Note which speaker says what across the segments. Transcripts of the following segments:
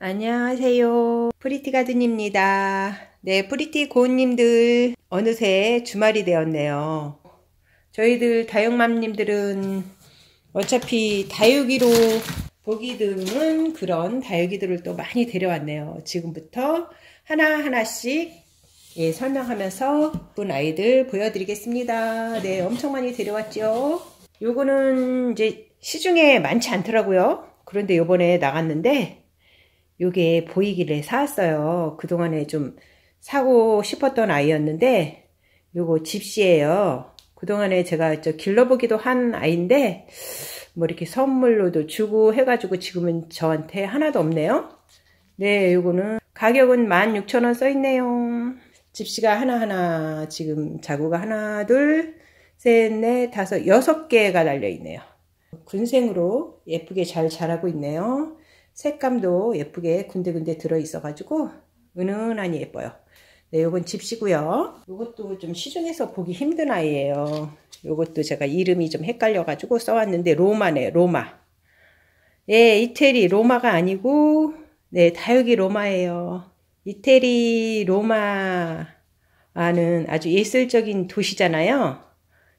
Speaker 1: 안녕하세요. 프리티가든입니다. 네, 프리티 고은님들 어느새 주말이 되었네요. 저희들 다육맘님들은 어차피 다육이로 보기 드문 그런 다육이들을 또 많이 데려왔네요. 지금부터 하나하나씩 예, 설명하면서 예쁜 아이들 보여드리겠습니다. 네, 엄청 많이 데려왔죠. 요거는 이제 시중에 많지 않더라고요. 그런데 요번에 나갔는데 요게 보이길래 사왔어요. 그동안에 좀 사고 싶었던 아이였는데 요거 집시예요. 그동안에 제가 저 길러보기도 한 아이인데 뭐 이렇게 선물로도 주고 해가지고 지금은 저한테 하나도 없네요. 네, 요거는 가격은 16,000원 써있네요. 집시가 하나하나 지금 자구가 하나, 둘, 셋, 넷, 다섯, 여섯 개가 달려있네요. 군생으로 예쁘게 잘 자라고 있네요. 색감도 예쁘게 군데군데 들어있어가지고 은은하니 예뻐요. 네, 요건 집시고요. 요것도 좀 시중에서 보기 힘든 아이예요. 요것도 제가 이름이 좀 헷갈려가지고 써왔는데 로마네, 로마. 예, 이태리 로마가 아니고 네, 다육이 로마예요. 이태리 로마는 아주 예술적인 도시잖아요.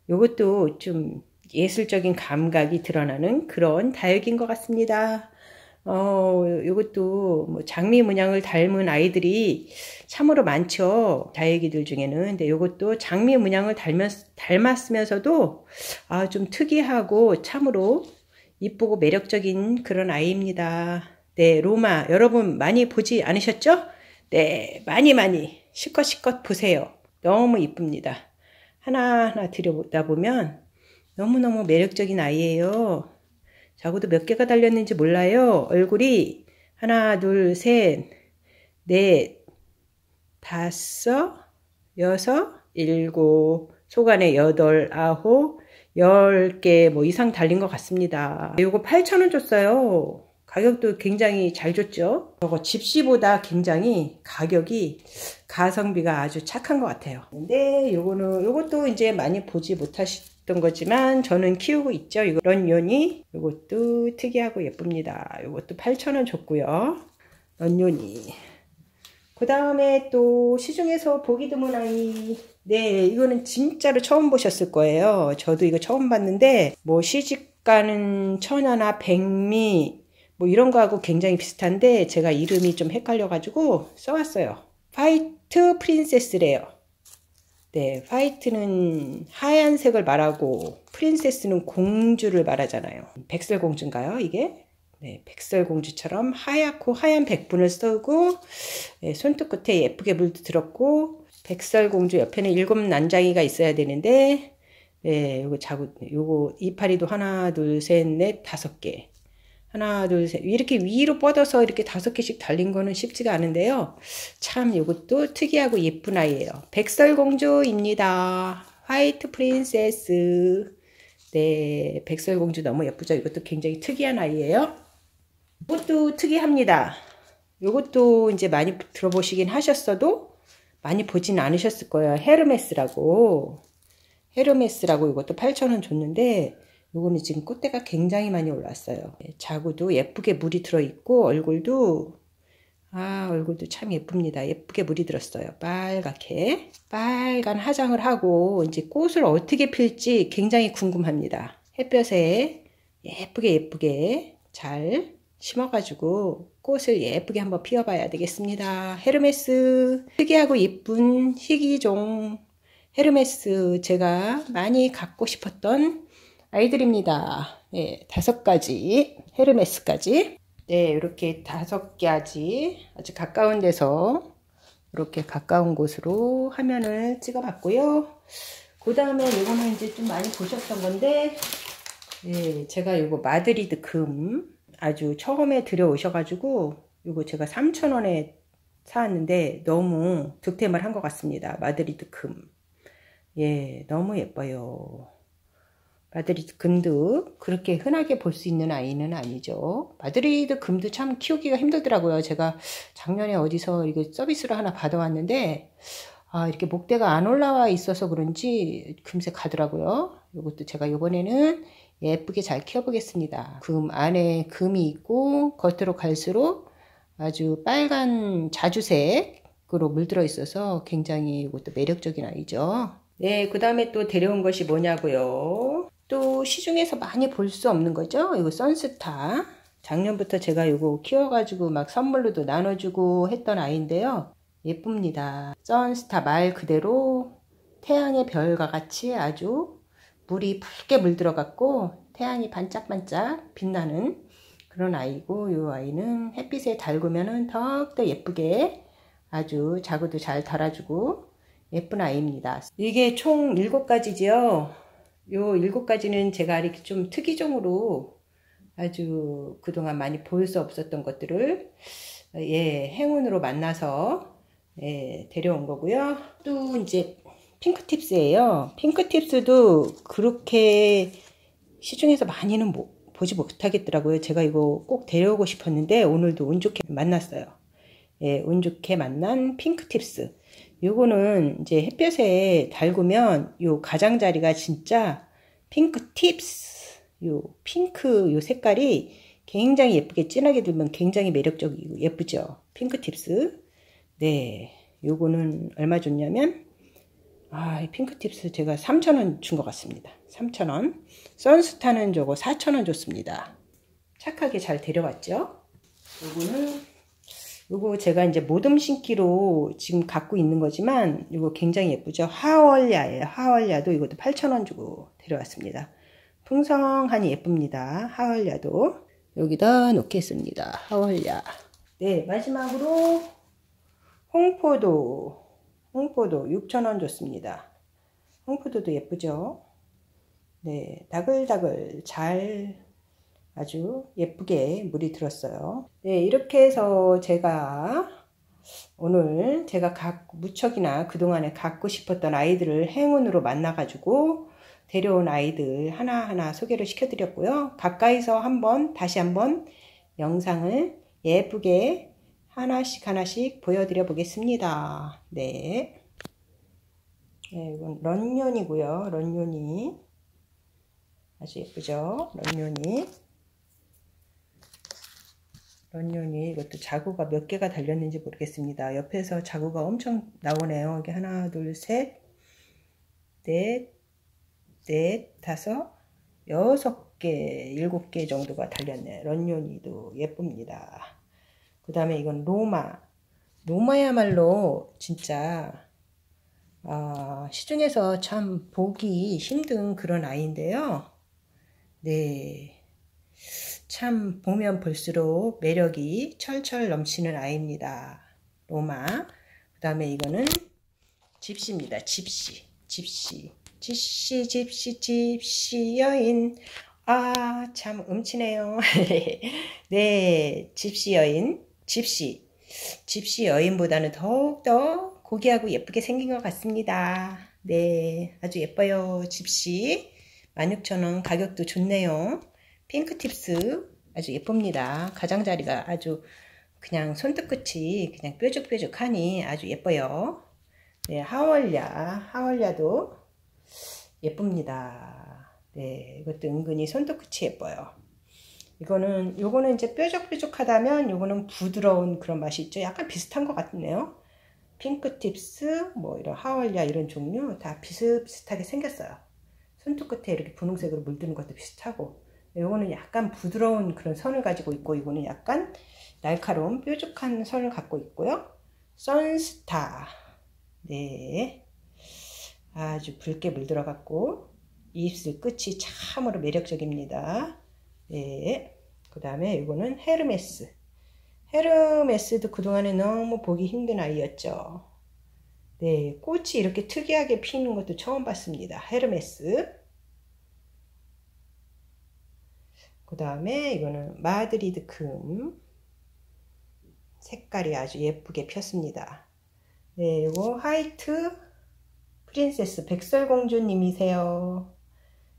Speaker 1: 요것도 좀 예술적인 감각이 드러나는 그런 다육인 것 같습니다. 어, 이것도 뭐 장미 문양을 닮은 아이들이 참으로 많죠. 다육이들 중에는. 근데 이것도 장미 문양을 닮았, 닮았으면서도 아, 좀 특이하고 참으로 이쁘고 매력적인 그런 아이입니다. 네, 로마. 여러분 많이 보지 않으셨죠? 네, 많이 많이 실컷 실컷 보세요. 너무 이쁩니다. 하나하나 들여다 보면 너무너무 매력적인 아이예요. 자구도 몇 개가 달렸는지 몰라요. 얼굴이 하나, 둘, 셋, 넷, 다섯, 여섯, 일곱, 속안에 여덟, 아홉, 열 개 뭐 이상 달린 것 같습니다. 이거 8,000원 줬어요. 가격도 굉장히 잘 줬죠. 저거 집시보다 굉장히 가격이 가성비가 아주 착한 것 같아요. 근데 요거는 요것도 이제 많이 보지 못하시 던 거지만 저는 키우고 있죠. 이런 런요니 이것도 특이하고 예쁩니다. 이것도 8,000원 줬고요. 런요니 그 다음에 또 시중에서 보기 드문 아이 네 이거는 진짜로 처음 보셨을 거예요. 저도 이거 처음 봤는데 뭐 시집가는 처녀나 백미 뭐 이런 거하고 굉장히 비슷한데 제가 이름이 좀 헷갈려 가지고 써왔어요. White Princess래요. 네, white는 하얀색을 말하고 princess는 공주를 말하잖아요. 백설공주인가요, 이게? 네, 백설공주처럼 하얗고 하얀 백분을 쓰고 네, 손톱 끝에 예쁘게 물도 들었고 백설공주 옆에는 일곱 난장이가 있어야 되는데 네, 요거 자구 요거 이파리도 하나, 둘, 셋, 넷, 다섯 개. 하나, 둘, 셋. 이렇게 위로 뻗어서 이렇게 다섯 개씩 달린 거는 쉽지가 않은데요. 참 이것도 특이하고 예쁜 아이예요. 백설공주입니다. White Princess. 네, 백설공주 너무 예쁘죠? 이것도 굉장히 특이한 아이예요. 이것도 특이합니다. 이것도 이제 많이 들어보시긴 하셨어도 많이 보진 않으셨을 거예요. 헤르메스라고. 헤르메스라고 이것도 8,000원 줬는데 요거는 지금 꽃대가 굉장히 많이 올랐어요. 네, 자구도 예쁘게 물이 들어있고 얼굴도 아 얼굴도 참 예쁩니다. 예쁘게 물이 들었어요. 빨갛게 빨간 화장을 하고 이제 꽃을 어떻게 필지 굉장히 궁금합니다. 햇볕에 예쁘게 예쁘게 잘 심어가지고 꽃을 예쁘게 한번 피워봐야 되겠습니다. 헤르메스 특이하고 예쁜 희귀종 헤르메스 제가 많이 갖고 싶었던 아이들입니다. 네, 다섯 가지 헤르메스까지 네, 이렇게 다섯 가지 아주 가까운 데서 이렇게 가까운 곳으로 화면을 찍어 봤고요. 그 다음에 이거는 이제 좀 많이 보셨던 건데 네, 제가 이거 마드리드 금 아주 처음에 들여오셔가지고 이거 제가 3,000원에 사왔는데 너무 득템을 한 것 같습니다. 마드리드 금. 예, 너무 예뻐요. 마드리드 금도 그렇게 흔하게 볼 수 있는 아이는 아니죠. 마드리드 금도 참 키우기가 힘들더라고요. 제가 작년에 어디서 이거 서비스로 하나 받아왔는데 아, 이렇게 목대가 안 올라와 있어서 그런지 금세 가더라고요. 이것도 제가 이번에는 예쁘게 잘 키워보겠습니다. 금 안에 금이 있고 겉으로 갈수록 아주 빨간 자주색으로 물들어 있어서 굉장히 이것도 매력적인 아이죠. 네, 그 다음에 또 데려온 것이 뭐냐고요. 또 시중에서 많이 볼 수 없는 거죠. 이거 선스타. 작년부터 제가 이거 키워가지고 막 선물로도 나눠주고 했던 아이인데요. 예쁩니다. 선스타 말 그대로 태양의 별과 같이 아주 물이 붉게 물들어갔고 태양이 반짝반짝 빛나는 그런 아이고 이 아이는 햇빛에 달구면은 더욱더 예쁘게 아주 자구도 잘 달아주고 예쁜 아이입니다. 이게 총 7가지지요. 요 7가지는 제가 이렇게 좀 특이종으로 아주 그동안 많이 볼 수 없었던 것들을 예, 행운으로 만나서 예, 데려온 거고요. 또 이제 핑크팁스예요. 핑크팁스도 그렇게 시중에서 많이는 뭐, 보지 못하겠더라고요. 제가 이거 꼭 데려오고 싶었는데 오늘도 운 좋게 만났어요. 예, 운 좋게 만난 Pink Tips. 요거는 이제 햇볕에 달구면 요 가장자리가 진짜 Pink Tips. 요 핑크 요 색깔이 굉장히 예쁘게 진하게 들면 굉장히 매력적이고 예쁘죠. Pink Tips. 네. 요거는 얼마 줬냐면 아, 이 Pink Tips 제가 3,000원 준 것 같습니다. 3,000원. 선스타는 저거 4,000원 줬습니다. 착하게 잘 데려왔죠? 요거는, 요거 제가 이제 모듬 신기로 지금 갖고 있는 거지만, 요거 굉장히 예쁘죠? 하월야예요. 하월야도 이것도 8,000원 주고 데려왔습니다. 풍성하니 예쁩니다. 하월야도. 여기다 놓겠습니다. 하월야. 네, 마지막으로 홍포도. 홍포도 6,000원 줬습니다. 홍포도도 예쁘죠? 네, 다글다글 잘 아주 예쁘게 물이 들었어요. 네, 이렇게 해서 제가 오늘 제가 각 무척이나 그동안에 갖고 싶었던 아이들을 행운으로 만나가지고 데려온 아이들 하나하나 소개를 시켜드렸고요. 가까이서 한번 다시 한번 영상을 예쁘게 하나씩 하나씩 보여드려 보겠습니다. 네. 네, 이건 런년이고요. 런년이 아주 예쁘죠? 런년이 런년이 이것도 자구가 몇 개가 달렸는지 모르겠습니다. 옆에서 자구가 엄청 나오네요. 여기 하나, 둘, 셋, 넷, 넷, 다섯, 여섯 개, 일곱 개 정도가 달렸네. 런년이도 예쁩니다. 그 다음에 이건 로마. 로마야말로 진짜 어, 시중에서 참 보기 힘든 그런 아이인데요. 네. 참 보면 볼수록 매력이 철철 넘치는 아이입니다. 로마. 그 다음에 이거는 집시입니다. 집시. 집시. 집시, 집시, 집시 여인. 아, 참 음치네요. 네, 집시 여인. 집시. 집시 여인보다는 더욱더 고귀하고 예쁘게 생긴 것 같습니다. 네, 아주 예뻐요. 집시. 16,000원 가격도 좋네요. 핑크팁스 아주 예쁩니다. 가장자리가 아주 그냥 손톱 끝이 그냥 뾰족뾰족하니 아주 예뻐요. 네, 하월야. 하월야도 예쁩니다. 네, 이것도 은근히 손톱 끝이 예뻐요. 이거는 요거는 이제 뾰족뾰족하다면 요거는 부드러운 그런 맛이 있죠. 약간 비슷한 것 같네요. 핑크팁스 뭐 이런 하월야 이런 종류 다 비슷비슷하게 생겼어요. 손톱 끝에 이렇게 분홍색으로 물드는 것도 비슷하고 요거는 약간 부드러운 그런 선을 가지고 있고 이거는 약간 날카로운 뾰족한 선을 갖고 있고요. 선스타 네 아주 붉게 물들어갔고 입술 끝이 참으로 매력적입니다. 네. 그 다음에 이거는 헤르메스. 헤르메스도 그동안에 너무 보기 힘든 아이였죠. 네, 꽃이 이렇게 특이하게 피는 것도 처음 봤습니다. 헤르메스. 그 다음에 이거는 마드리드 금. 색깔이 아주 예쁘게 폈습니다. 네, 이거 White Princess 백설공주님이세요.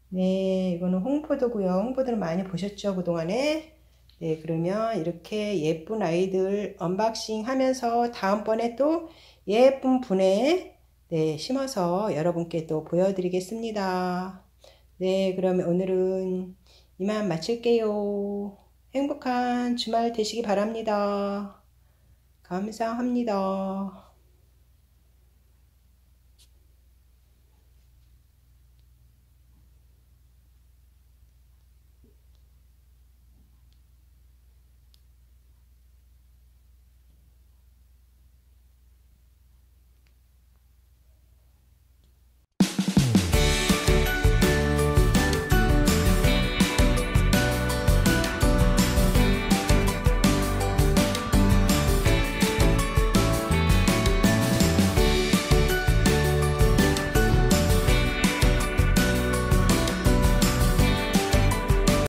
Speaker 1: 네, 이거는 홍포도고요. 홍포도를 많이 보셨죠, 그동안에? 네, 그러면 이렇게 예쁜 아이들 unboxing 하면서 다음번에 또 예쁜 분에 네, 심어서 여러분께 또 보여드리겠습니다. 네, 그러면 오늘은 이만 마칠게요. 행복한 주말 되시기 바랍니다. 감사합니다.